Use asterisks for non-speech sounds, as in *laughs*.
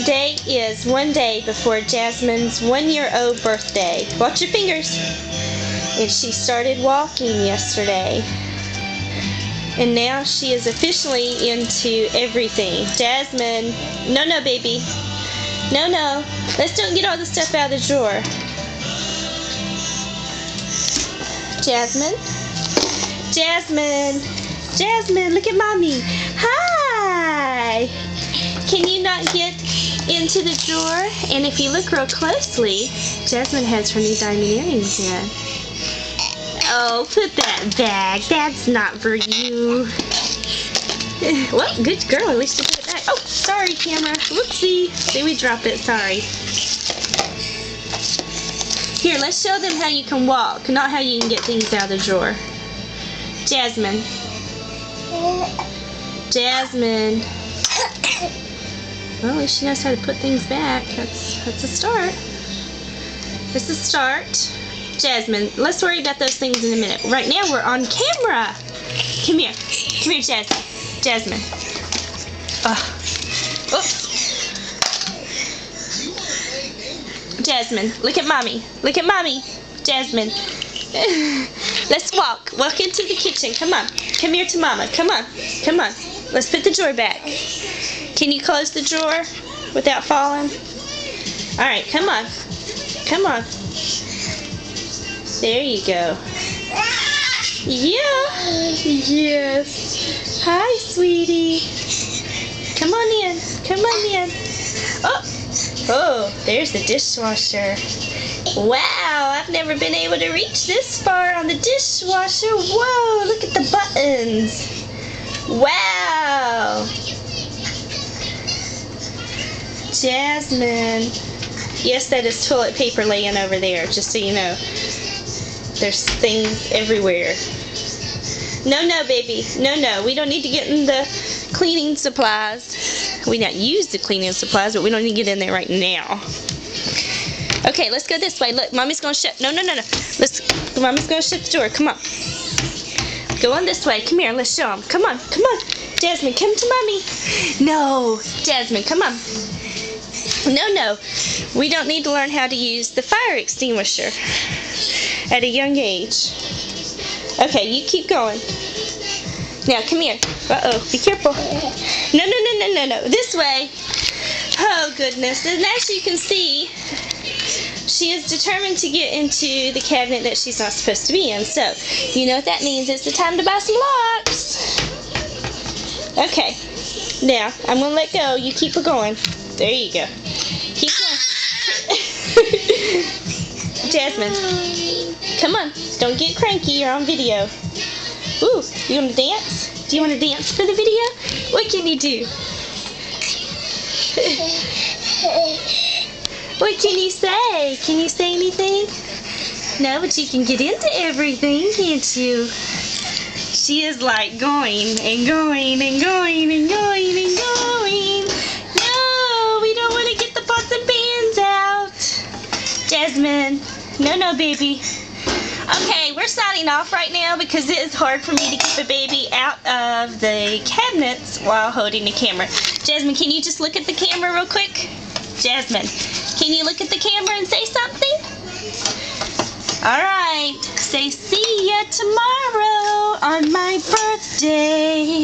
Today is one day before Jasmine's one year old birthday. Watch your fingers. And she started walking yesterday. And now she is officially into everything. Jasmine, no, no, baby. No, no. Let's don't get all the stuff out of the drawer. Jasmine. Jasmine. Jasmine, look at mommy. Hi. Can you into the drawer? And if you look real closely, Jasmine has her new diamond earrings in. Oh, put that back. That's not for you. *sighs* Well, good girl. At least you put it back. Oh, sorry, camera. Whoopsie. See, we dropped it. Sorry. Here, let's show them how you can walk, not how you can get things out of the drawer. Jasmine. Jasmine. *coughs* Well, at least she knows how to put things back. That's that's a start. It's a start. Jasmine, let's worry about those things in a minute. Right now, we're on camera. Come here. Come here, Jasmine. Jasmine. Ugh. Jasmine, look at mommy. Look at mommy. Jasmine. *laughs* Let's walk. Walk into the kitchen. Come on. Come here to mama. Come on. Come on. Let's put the drawer back. Can you close the drawer without falling? Alright, come on. Come on. There you go. Yeah. Yes. Hi, sweetie. Come on in. Come on in. Oh. Oh, there's the dishwasher. Wow, I've never been able to reach this far on the dishwasher. Whoa, look at the buttons. Wow. Jasmine. Yes, that is toilet paper laying over there, just so you know. There's things everywhere. No, no, baby. No, no. We don't need to get in the cleaning supplies. We not use the cleaning supplies, but we don't need to get in there right now. Okay, let's go this way. Look, mommy's gonna shut. No, no, no, no. Let's. Mommy's gonna shut the door. Come on. Go on this way. Come here. Let's show them. Come on. Come on. Jasmine, come to mommy. No, Jasmine, come on. No, no. We don't need to learn how to use the fire extinguisher at a young age. Okay, you keep going. Now, come here. Uh-oh, be careful. No, no, no, no, no, no. This way. Oh, goodness. And as you can see, she is determined to get into the cabinet that she's not supposed to be in. So, you know what that means. It's the time to buy some locks. Okay. Now, I'm going to let go. You keep her going. There you go. Keep going. *laughs* Jasmine. Come on. Don't get cranky. You're on video. Ooh, you want to dance? Do you want to dance for the video? What can you do? *laughs* what can you say? Can you say anything? No, but you can get into everything, can't you? She is like going and going and going and going and going. No, we don't want to get the pots and pans out. Jasmine, no, no, baby. Okay, we're signing off right now because it is hard for me to keep a baby out of the cabinets while holding the camera. Jasmine, can you just look at the camera real quick? Jasmine, can you look at the camera and say something? Alright, say see ya tomorrow on my birthday.